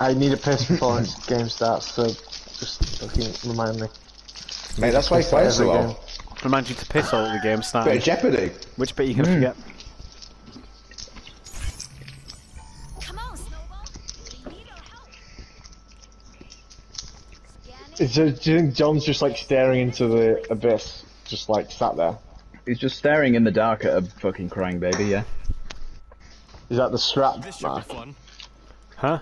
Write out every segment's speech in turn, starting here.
I need a piss before the game starts, so just fucking remind me. Mate, that's why he Piss plays so every well. game. Remind you to piss all the game starts. Bit started. of Jeopardy. Which bit are you gonna hmm. forget? Come on, Snowball. We need our help. Scanning. Is do you think John's just like staring into the abyss, just like sat there? He's just staring in the dark at a fucking crying baby, yeah. Is that the strat, This should be Mark? fun. Huh?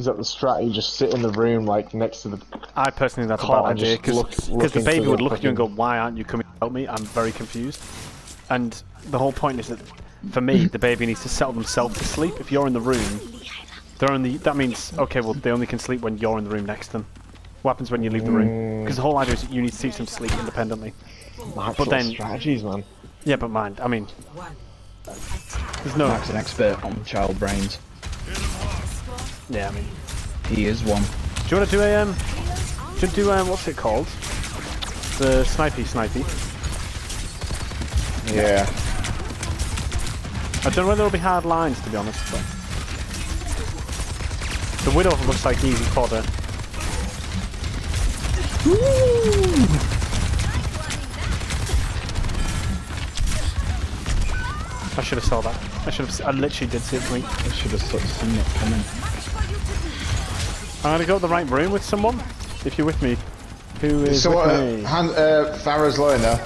Is that the strat? You just sit in the room like next to the. I personally think that's a Can't bad I idea just because look- look the baby would look at you and go, "Why aren't you coming to help me?" I'm very confused. And the whole point is that for me, the baby needs to settle themselves to sleep. If you're in the room, they're only. That means okay. Well, they only can sleep when you're in the room next to them. What happens when you leave the room? Mm. Because the whole idea is that you need to teach them to sleep independently. Mark's But then- strategies, man. Yeah, but mind, I mean, there's no. Mark's an expert on child brains. Yeah, I mean, He is one. do you want to do a um? Do you do um? What's it called? The snipey snipey. Yeah. I don't know whether there'll be hard lines, to be honest. But the widow looks like easy fodder. I should have saw that. I should have. I literally did see it coming. I should have seen it coming. I'm gonna go to the right room with someone. If you're with me, who is So, with uh, me? hand, uh, Pharah's low in there.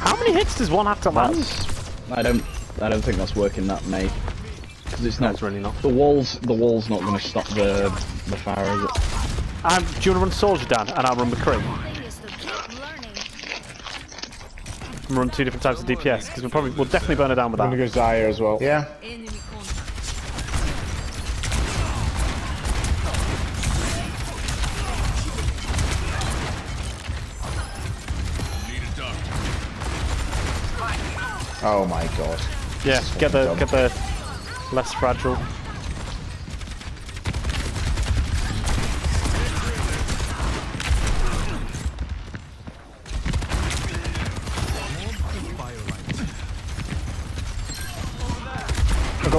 How many hits does one have to land? I don't, I don't think that's working that May. Because it's No, not. it's really not. The walls, the wall's not going to stop the the fire, is it? Um, do you want to run Soldier Dan and I'll run McCree? Is to keep learning. And run two different types of DPS because we'll probably we'll definitely burn it down with that. I'm that. gonna go Zarya as well. Yeah. Enemy contact. Need a doctor. Oh my god. Yeah, get the dumb. get the less fragile.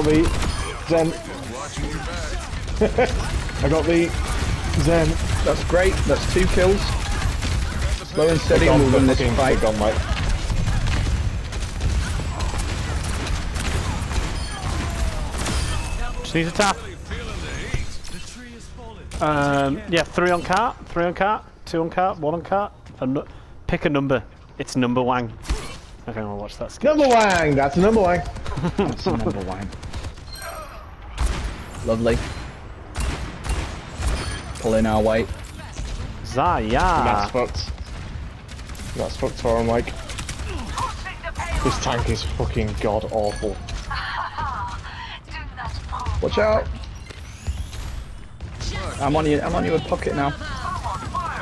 The Zen. I got the Zen. That's great. That's two kills. Slow and steady, Gone, we'll win this fucking- fight. Gone, mate. Just needs a tap. The tree is falling. Um, yeah, three on cart, three on cart, two on cart, one on cart. And pick a number. It's Numberwang. Okay, I'll watch that. Skip. Numberwang. That's Numberwang. That's number one. Lovely. Pull in our weight. Zarya. That's fucked. That's fucked for him, like. This tank is fucking god awful. Watch out. I'm on you. I'm on you with pocket now.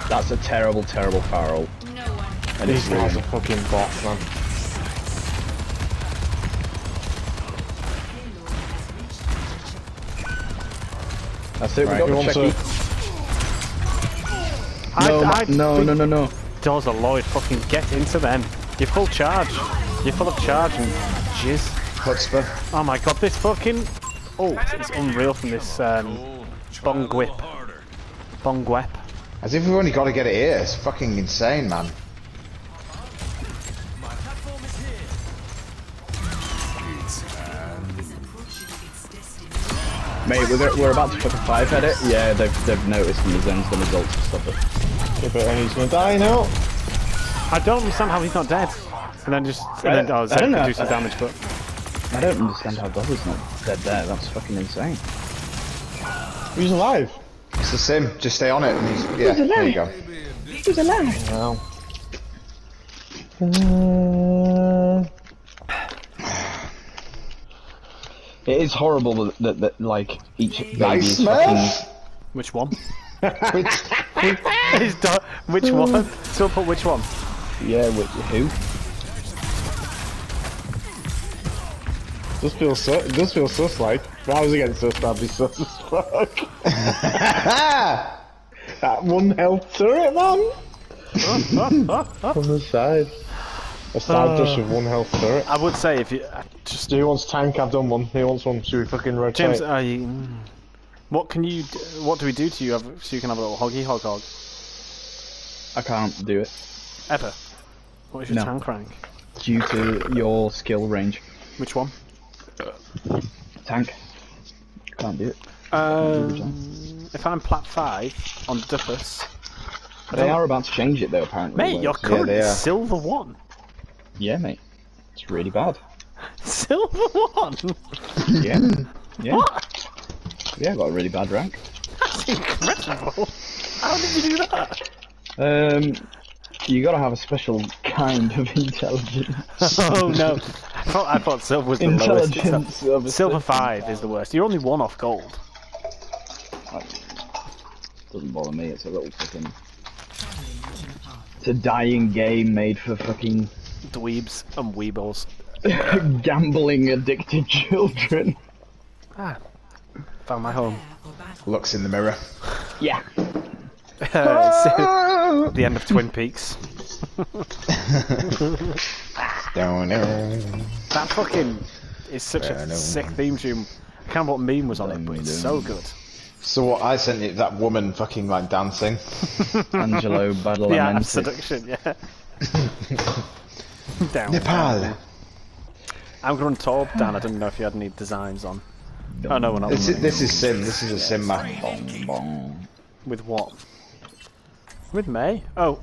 That's a terrible, terrible Farrell. No one. And These it's guys really are fucking bots, man. That's it. We Right, got who the checky. I, No, I no, no, no, no. Doors are Lloyd. Fucking get into them. You're full charge. You're full of charge and jizz. Chutzpah. Oh my god, this fucking. Oh, it's unreal from this um, bong whip. Bong whip. As if we've only got to get it here. It's fucking insane, man. Mate, we're, we're about to fucking five head it. Yeah, they've, they've noticed and the Zen's done results and stuff. Yeah, but he's gonna die now. I don't understand how he's not dead. And then just. And I then, don't- oh, Zed don't can do some damage, but. I don't understand how Dobble's not dead there. That's fucking insane. He's alive. It's the sim. Just stay on it. And he's, yeah, there you go. He's alive. Wow. Uh, It is horrible that, that, that like each baby Nice, is fucking. Which one? Which, Is do- which one? Hmm. So put which one? Yeah, with who? Does feel so. It does feel sus like. If I was against us, that'd be sus as fuck. that one health turret, man. From the side. A stab dash with one health turret. I would say if you uh, just So who wants tank? I've done one. He wants one? Should we fucking rotate? James, are you, mm. what can you? What do we do to you so you can have a little hoggy hog hog? I can't do it Ever? What is your No. tank rank? due to your skill range. Which one? Tank. Can't do it. Um, if I'm plat five on Duffus, They are about to change it though, apparently. mate, Wes. you're currently they are. silver one. Yeah, mate. It's really bad. Silver one. Yeah. yeah. What? Yeah, I got a really bad rank. That's incredible. How did you do that? Um, you gotta have a special kind of intelligence. oh no! I thought I thought silver was the lowest. Intelligence. obviously. Silver five is the worst. You're only one off gold. Doesn't bother me. It's a little fucking. It's a dying game made for fucking Dweebs and weebles. gambling addicted children. Ah, found my home. Looks in the mirror. Yeah. It's the end of Twin Peaks. Don't know. That fucking is such Yeah, I a know. sick theme tune. I can't remember what meme was on it, but it's so good. So what I sent you that woman fucking like dancing. Angelo Badalamenti. Yeah, seduction. Yeah. Down. Nepal. I'm going top. Dan, I didn't know if you had any designs on. Oh no, we're not. This is this is sim. This is a sim map. Bong, bong. With what? With Mei? Oh,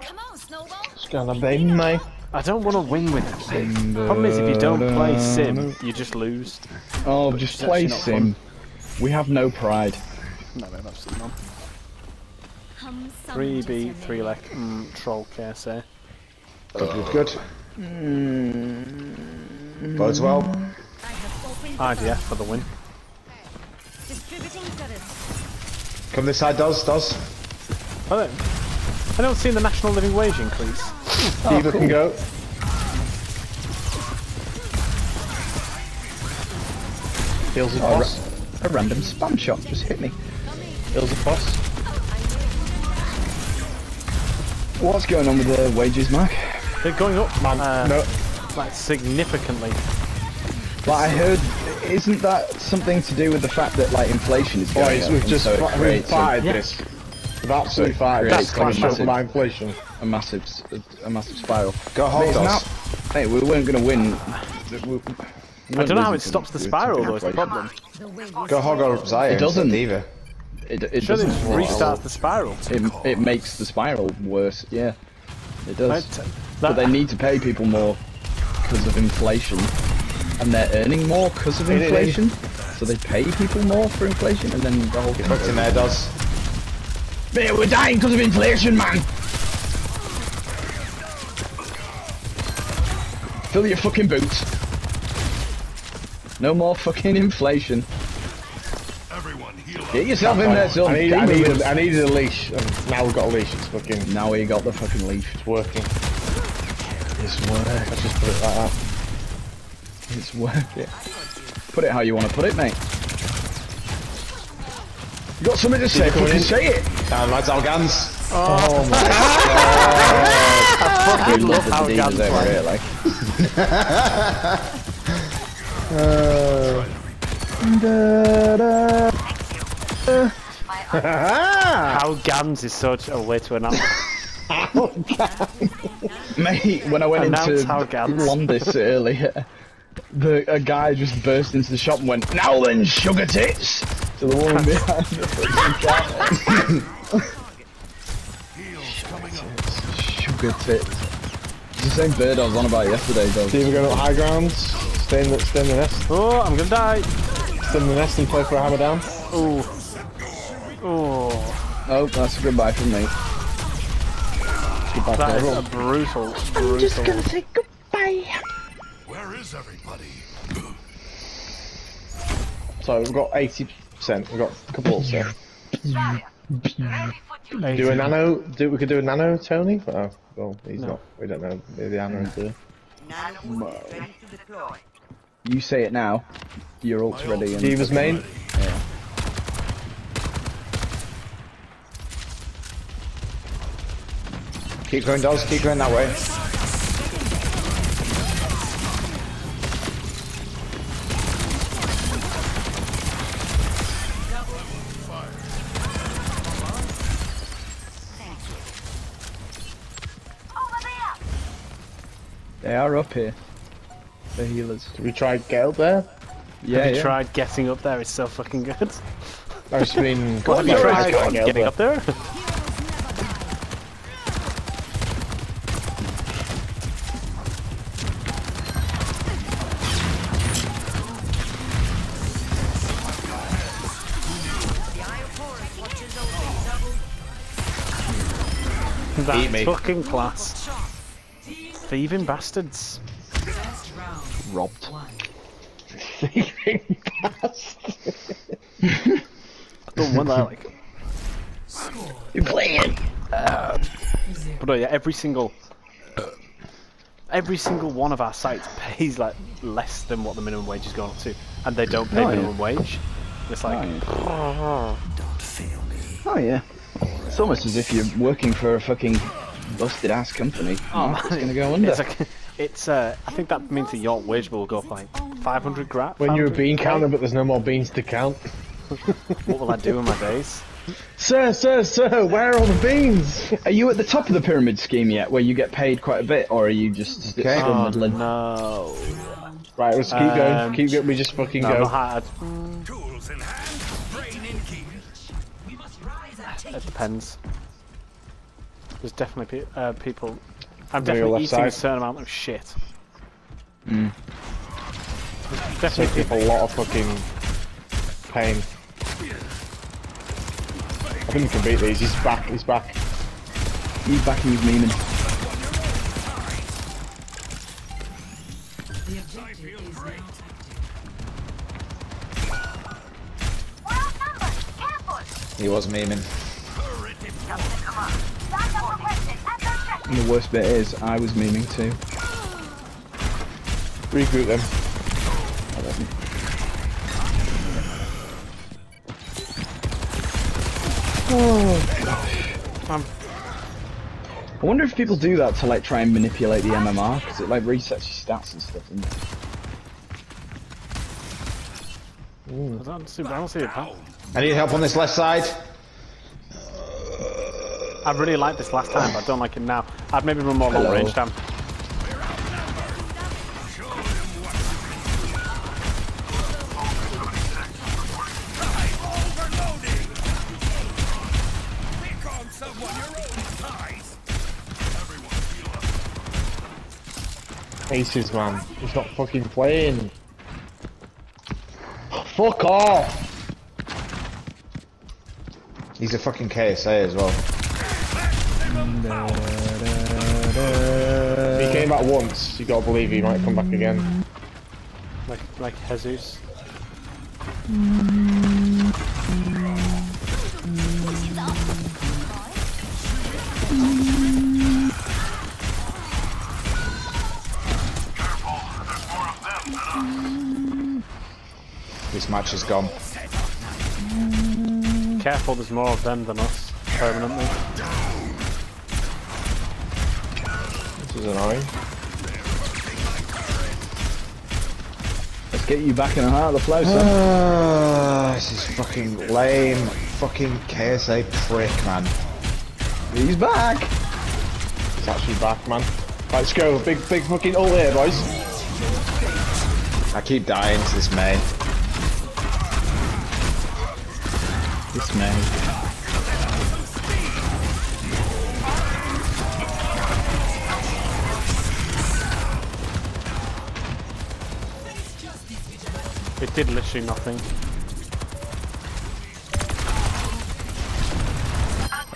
Come on, Snowball. It's gonna be me. I don't want to win with Sym. Problem is, if you don't play Sym, you just lose. Oh, just it's play actually not Sym. We have no pride. No, no, absolutely not. Hum some 3B, just 3 lek, mm, troll KSA. Good, good, good. Bodes well. I have opened IDF for the win. Come this side, does does. I don't, I don't see the national living wage increase. D.Va can oh, go. Heals a oh, boss. A random spam shot just hit me. Heals a boss. What's going on with the wages, Mark? They're going up, Man, uh, no. like significantly. But I heard, isn't that something to do with the fact that like inflation is going Boys, up? we've just so it fi- we've fired Yeah. this. We've absolutely So fired this. like a Clash over massive- my inflation. a massive, s- a, a massive spiral. Go Mate, hog it's not- Mate, we weren't going to win. We- I don't know how it stops the spiral though, is the problem. Go hog or Zarya. It doesn't. either. It, it Surely doesn't. it restarts the spiral. It, it makes the spiral worse. Yeah, it does. That, But they need to pay people more because of inflation, and they're earning more because of inflation. So they pay people more for inflation, and then the whole thing. Fucked in there, does. Mate, we're dying because of inflation, man. Fill your fucking boots. No more fucking inflation. Everyone heal up. Get yourself in there, son. I, need, I, in the needed, boots. I needed a leash, and now we've got a leash. It's fucking Now we got the fucking leash. it's working. It's working. Let's just put it like that. It's worth it. Put it how you want to put it, mate. You got something to say? coming Fucking say it. Down lads, Algans. Oh, oh my We love how the divas Gans over play. here, like. how Gans is such a way to announce. Mate, when I went Announce into how Gans. Londis earlier, the a guy just burst into the shop and went, "Now then, sugar tits!" To the woman behind the fucking counter. Heals coming up. Sugar tits. It's the same bird I was on about yesterday, though. D.Va going up high grounds. Stay in the, stay in the nest. Oh, I'm gonna die. Stay in the nest and play for a hammer down. Oh. Oh, Oh, that's a goodbye from me. Goodbye for that is a everyone. brutal, brutal. say goodbye. Where is everybody? So we've got 80%. We've got a couple so. Do a nano. Do we could do a nano, Tony? Oh, well, he's No. not. We don't know. Maybe the nano is there. You say it now. Your ult's ready. And D.Va's main. Keep going, dolls. Keep going that way. They are up here. The healers. Have we tried get up there? Yeah. Have you yeah. tried getting up there? It's so fucking good. I've been. what have you tried getting up there? That's Eat me. fucking class. Thieving bastards. Robbed. Thieving past. Done one there, like. You're playing. But uh, yeah, every single, every single one of our sites pays like less than what the minimum wage is going up to, and they don't pay Oh, yeah. minimum wage. It's like, Oh yeah. It's almost as if you're working for a fucking busted ass company. oh it's gonna go under. It's like, it's uh, I think that means that your wage bill will go up like 500 grand. When you're a bean K? counter, but there's no more beans to count. what will I do in my days? Sir, sir, sir, where are all the beans? Are you at the top of the pyramid scheme yet, where you get paid quite a bit, or are you just st- Okay. still Oh middling? no, Right, let's keep going. Um, Keep going. We just fucking no, go. It depends. There's definitely pe- uh, people. I'm Maybe definitely left eating a certain amount of shit. Mm. There's Take Definitely people a lot of fucking pain. I think we can beat these. He's back. He's back. He's back. He's memeing. He was memeing. And the worst bit is, I was memeing too. Regroup them. Oh, I wonder if people do that to like try and manipulate the MMR, because it like resets your stats and stuff. doesn't it? I don't see, I don't see it. I need help on this left side. I really liked this last time, but I don't like it now. I'd maybe run more long range down. Pick on someone your own size. Aces, man. He's not fucking playing. Fuck off! He's a fucking KSA as well. He came back once. You gotta believe he might come back again. Like, like Jesus. This match is gone. Careful, there's more of them than us, permanently. Annoying. Let's get you back in the heart of the flow, son. Ah, this is fucking lame. Fucking KSA prick, man. He's back. He's actually back, man. Right, let's go. Big, big fucking ult here, boys. I keep dying to this main. This man. It did literally nothing.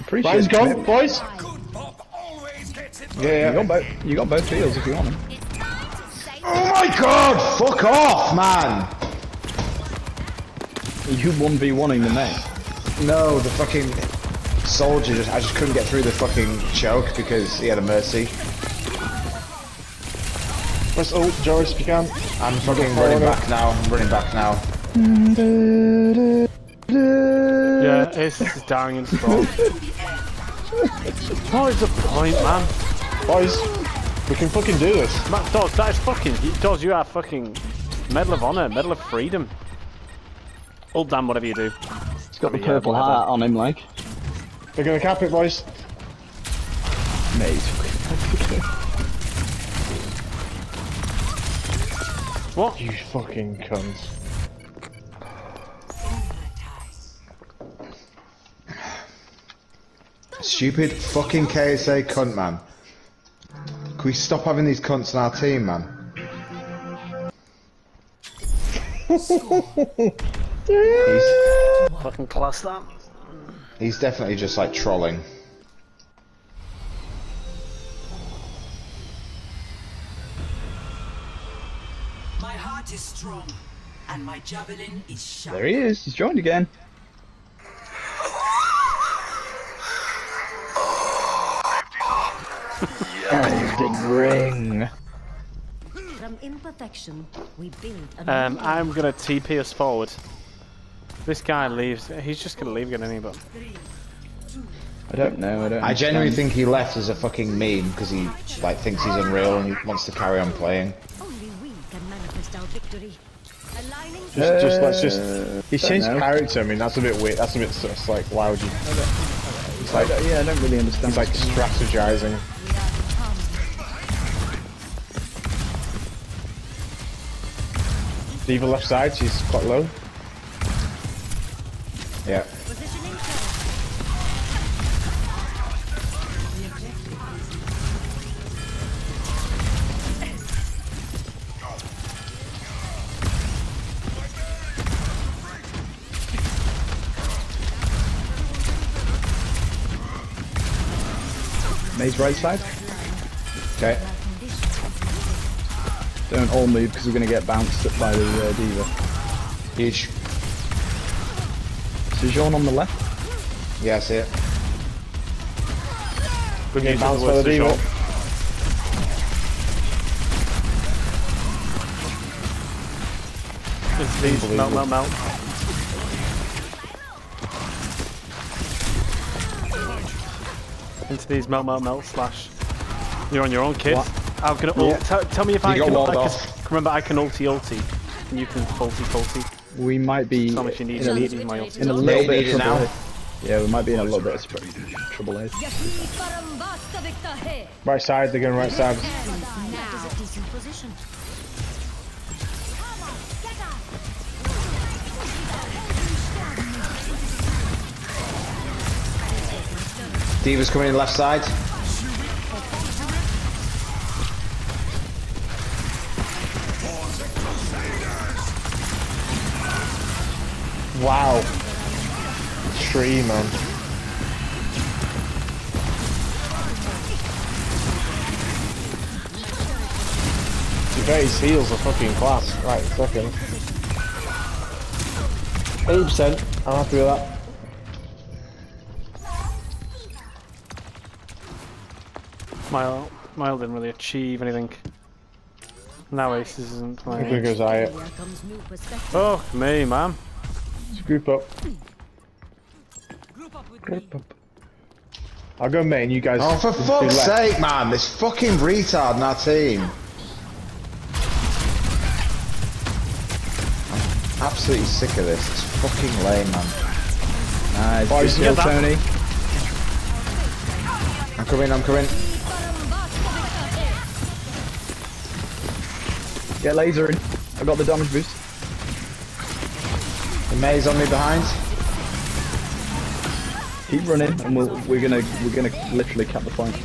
Appreciate Ryan's it. gone, boys. Good Bob always gets it. Yeah, You yeah. got both. You got both fields if you want them. It's time to save Oh my god! Fuck off, man! You one v oneing the mate. No, the fucking soldier just, I just couldn't get through the fucking choke because he had a mercy. Press ult, Joris, if you can. I'm fucking running back now. I'm running back now. Yeah, Ace is dying in spawn. what is the point, man? Boys, we can fucking do this. Man, Dawes, that is fucking. Dawes, you are fucking. Medal of Honor, Medal of Freedom. Ult damn, whatever you do. He's got the purple whatever. heart on him, like. They're gonna cap it, boys. Mate. What? You fucking cunt. Stupid fucking KSA cunt, man. Can we stop having these cunts in our team, man? he's, Fucking class that. he's definitely just like trolling. Heart is strong, and my javelin is sharp. There he is. He's joined again. Elden Ring. From imperfection, we build a Um, I'm gonna TP us forward. This guy leaves. He's just gonna leave again, isn't he? But I don't know. I don't. I genuinely think he left as a fucking meme because he like thinks he's unreal and he wants to carry on playing. Only we can manifest our victory. Aligning Just, just let's just. Uh, he's changed know. character. I mean, that's a bit weird. That's a bit sort of like, why would you? He's like, don't- yeah, I don't really understand. he's like what's going on. strategizing. we are determined. D.Va left side. She's quite low. Yeah. Mei's right side. Okay. Don't all move because we're going to get bounced up by the uh, D.Va. Huge. Sojourn on the left. Yeah, I see it. good Getting use of bounced the by the D.Va. show. Into these melt, melt, melt. These melt, melt, melt slash. You're on your own, kid. I'm gonna ult. Yeah. Tell, tell me if I can. I can off. remember, I can ulti ulti, and you can ulti ulti. We might be Tell me if you need, in a, need, need my ulti. in a little bit of trouble. now. Yeah, we might be in a little bit of trouble here. Yahi param vastavik hai. Right side. They're going right side. D.Va's coming in left side. Wow. Tree man. To bet his heals are fucking class. Right, second. 80%. I'm happy with that. Mile, Mile didn't really achieve anything. Now Aces isn't There playing. goes Aya. Here comes new perspective. Oh, me, man. Just group up. Group up. I'll go main, you guys. Oh, for fuck's left. sake, man! This fucking retard in our team. I'm absolutely sick of this. It's fucking lame, man. Nice. Boys, kill. Tony. I'm coming, I'm coming. Get laser in. I got the damage boost. The maze on me behind. Keep running, and we'll, we're gonna we're gonna literally cap the point.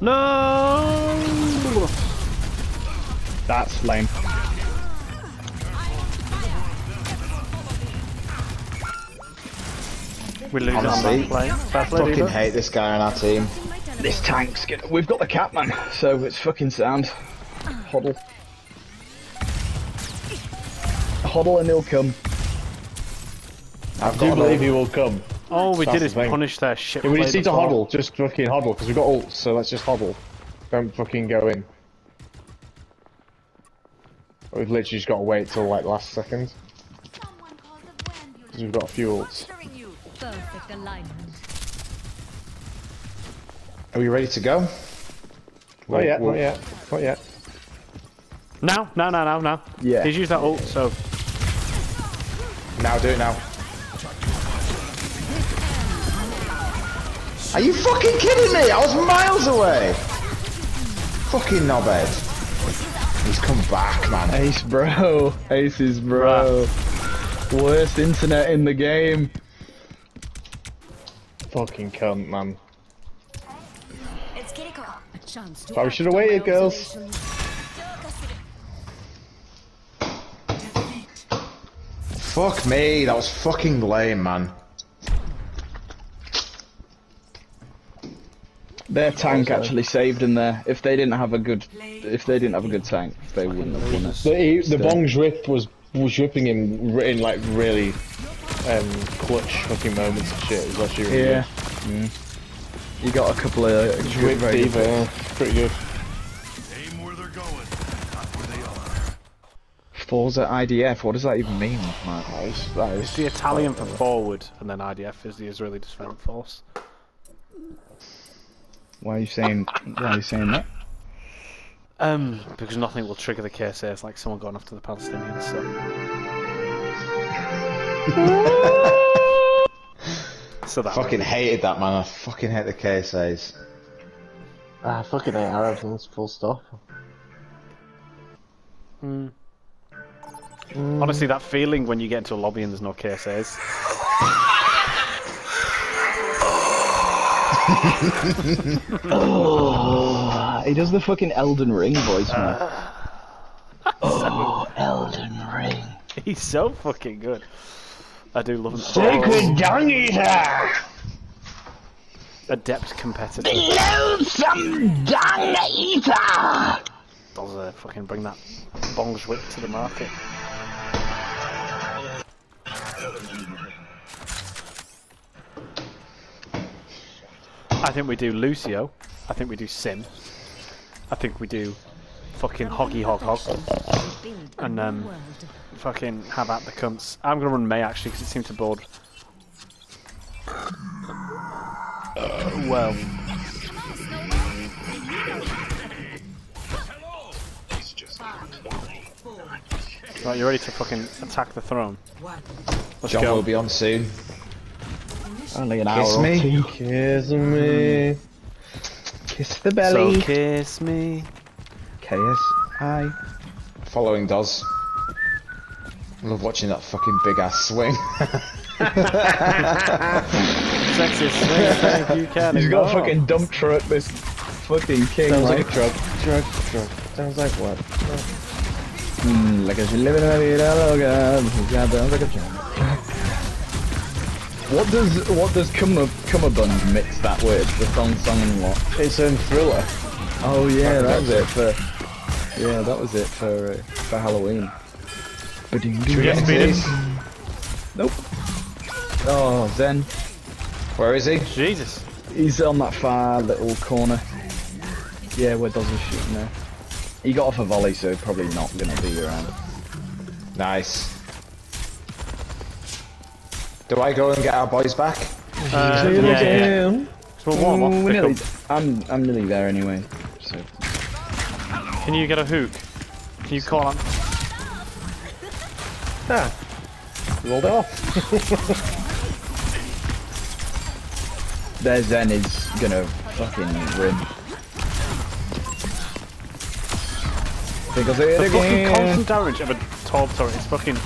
No! That's lame. We lose it on Honestly, that play. Fair Fucking hate this guy on our team. This tank's good. We've got the cap man, so it's fucking sound. Hoddle. Hoddle and he'll come. I've I do got believe he will come. All we That's did is thing. punish their shit. Yeah, we just need to before. huddle. Just fucking huddle, because we've got ults, so let's just huddle. Don't fucking go in. We've literally just got to wait till like last second. Because we've got a few ults. Perfect alignment. Are we ready to go? Not yet, Well, not yet, not yet. Now, now, now, now, now. Yeah. He's used that ult, so Now, do it now. Are you fucking kidding me? I was miles away. Fucking knobhead. He's come back, man. Ace, bro. Aces, bro. Worst internet in the game. Fucking cunt, man. Probably should have waited, girls. Fuck me, that was fucking lame, man. Their tank actually saved in there. If they didn't have a good, if they didn't have a good tank, they wouldn't have won it. The, he, the Bong's rip was was ripping him in like really um, clutch fucking moments and shit. It was actually really Yeah. Mm. You got a couple of good. good, Rip very good yeah, pretty good. Aim where they're going, not where they are. Forza IDF. What does that even mean, Mark? That is, that It's is the Italian for forward, and then IDF is the Israeli Defense Force. Why are you saying? Why are you saying that? Um, because nothing will trigger the KSA. It's like someone going after the Palestinians. So. So that Fucking way. hated that, man. I fucking hate the KSAs. ah fucking hate Arabs and it's full stop. Honestly, that feeling when you get into a lobby and there's no KSAs. oh, He does the fucking Elden Ring voice, man. oh, Elden Ring. He's so fucking good. I do love him. Sacred dung eater! Adept competitor. Loathsome dung eater! Does uh, fucking bring that bongs whip to the market. I think we do Lucio. I think we do Sym. I think we do fucking Hoggy Hog Hog. And, new um. Fucking have at the cunts. I'm gonna run Mei actually because it seemed to board. well, right, you ready to fucking attack the throne? Let's John go. will be on soon. Only an hour Kiss or me. two. Kiss me. Kiss the So belly. kiss me. KSI. Following does. Love watching that fucking big ass swing. Sexist swing if you can. He's got a fucking dump truck, this fucking king, Sounds right? like a drug. Drug. Drug. Sounds like what? Mm, like a living la vida loca. Yeah, sounds like a jam. What does what does Cummer Cummerbund mix that with? The song song and what? It's a thriller. Oh yeah, that was it for. Yeah, that was it for uh, for Halloween. Should we get speeded? Nope. Oh, Zen. Where is he? Jesus. He's on that far little corner. Yeah, where Doz is shooting there. He got off a volley, so probably not gonna be around. Nice. Do I go and get our boys back? Uh, yeah, yeah, yeah. So we'll warm Ooh, up. we're nearly. I'm I'm nearly there anyway. So Can you get a hook? Can you call on? Ah. Rolled it off. their Zen is gonna fucking win. Think I'll it The fucking constant damage of a Torb turret is fucking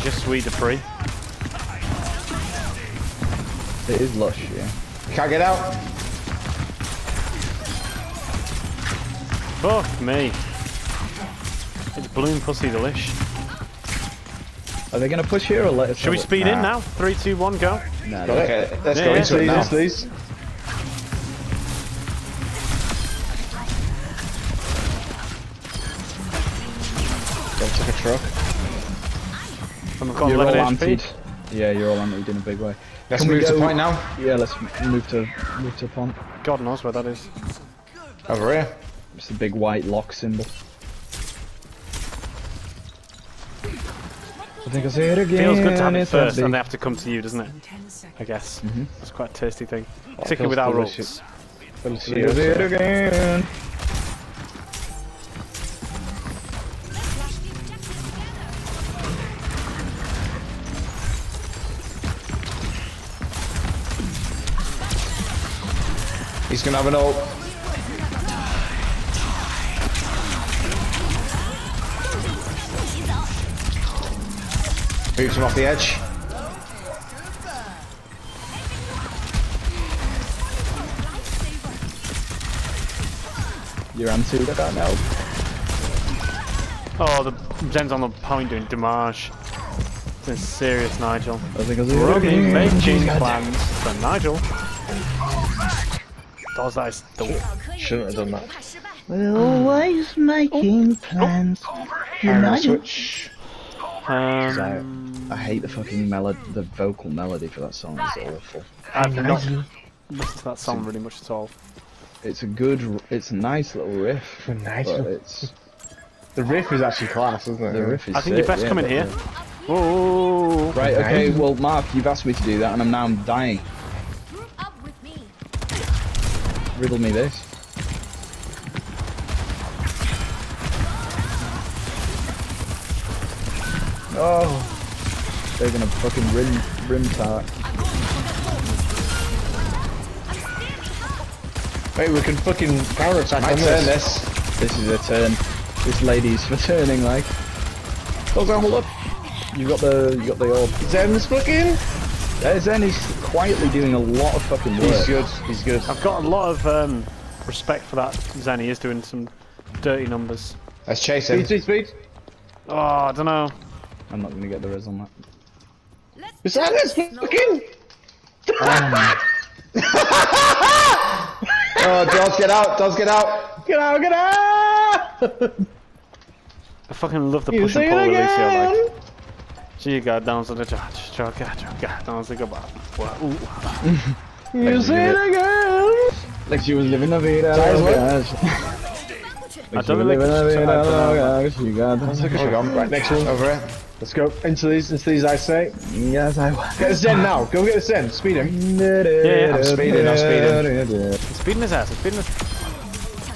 Je suis de free. It is lush, yeah. Can't get out. Fuck me. It's bloom pussy delish. Are they gonna push here or let us? Should we have it? speed in Nah. now? Three, two, one, go. Nah, Got it. Okay, let's Yeah, go yeah. into it now. Please, please. Don't take a truck. And we've got You're all 11 anted. Yeah, you're all anted in a big way. Let's Can move to go- point now. Yeah, let's move to move to pont. God knows where that is. Over here. It's a big white lock symbol. I think I'll say it again. Feels good to have it first, and they have to come to you, doesn't it? I guess. Mm-hmm. It's quite a tasty thing. feels Particularly with our delicious. I think it again. He's gonna have an ult. Moves him off the edge. You're on two, that now. Oh, the Zen's on the point doing damage. It's a serious, Nigel. I think it's Rogan making plans for Nigel. Does that is dope. Shouldn't have done that. We're always making oh. plans. Oh. Nigel. Switch um, I hate the fucking melody, the vocal melody for that song. It's awful. I've not listened to that song really much at all. It's a good, it's a nice little riff, Nice. but it's The riff is actually class, isn't it? the riff is. I think you sick, best yeah, come in here. the- Whoa! Right, okay, well, Mark, you've asked me to do that, and I'm now dying. Group up with. Riddle me this. Oh, they're gonna fucking rim rim tart. Wait, we can fucking counter attack Might on turn this. this. This is a turn. This lady's for turning like. Hold on, hold up. You got the you got the orb. Zen's fucking. Uh, Zen is quietly doing a lot of fucking work. He's good. He's good. I've got a lot of um, respect for that Zen. He is doing some dirty numbers. Let's chase him. Speed, speed, speed. Oh, I don't know. I'm not gonna get the res on that. Let's Beside us, fucking. Oh, Dawes, uh, get out! Dawes, get out! Get out, get out! I fucking love the push and pull it with Alicia. Like, she got down to the charge, charge, charge, charge, down to the bar. Ooh. You say it again. Like she was living a vida Size what? loca. I Like she was think living a it's- I vida don't know. loca. She got oh Hold on, right next one. Over it. Let's go into these, into these, I say. Yes, I was. Get the Zen now. Go get the Zen. Speed him. yeah, I'm speeding, I'm speeding. He's speeding his ass. He's speeding his.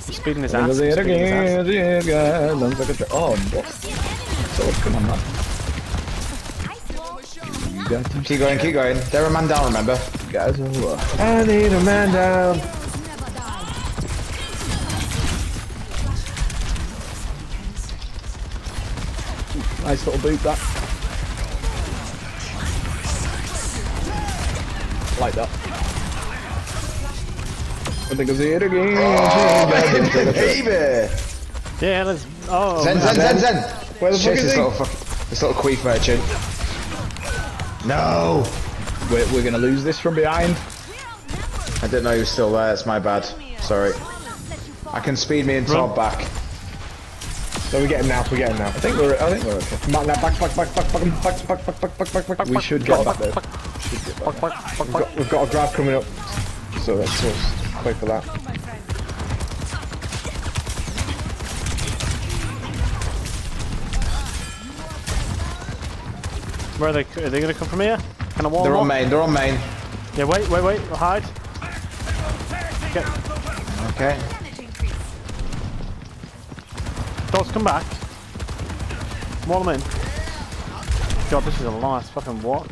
He's speeding his ass. Because He's it speeding his ass. again, again, looks like a Oh, what? So, come on, man. You got to Keep going, keep going. They're a man down, remember? guys. I need a man down. Nice little boot, that. Like that. I think I see it again. Oh, baby! Yeah, let's. Oh, Zen. Zen, Zen, Zen! Where the fuck is this he? little, fuck, this little queef merchant. No! We're, we're gonna lose this from behind. I didn't know he was still there, it's my bad. Sorry. I can speed me and Todd back. No, we get him now. We get him now. I think we're. I think we're okay. Back, back, back, back, back, back, back, back, back, back, back, back, back, back. We should get back there. We've got, a grab coming up. So let's just wait for that. Where are they? Are they gonna come from here? Can I wall They're on main, they're on main. Yeah, wait, wait, wait. Hide. Get. Okay. Dogs, come back. Wall them in. God, this is a nice fucking what?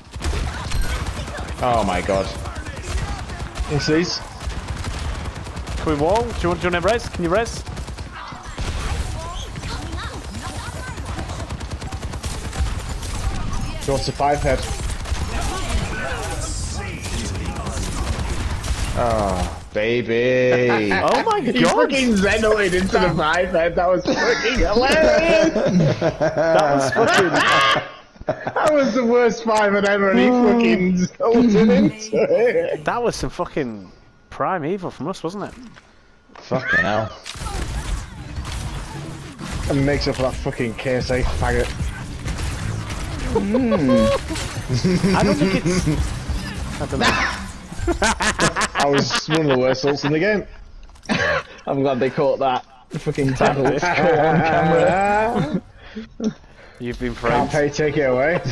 Oh my god. What's these? Can we wall? Do you want, do you want to res? Can you res? Go to five head. Ah. Baby! Oh my He god! fucking Zenoid into the five head. That was fucking hilarious. That was fucking. that was the worst five head ever, and he oh. fucking zolted into it. That was some fucking prime evil from us, wasn't it? Fucking hell. And makes up for that fucking KSA faggot. Hmm. I don't think it's. I don't know. That was one of the worst ults in the game. I'm glad they caught that. The fucking tackle was caught on camera. You've been Can't framed. pay, take it away.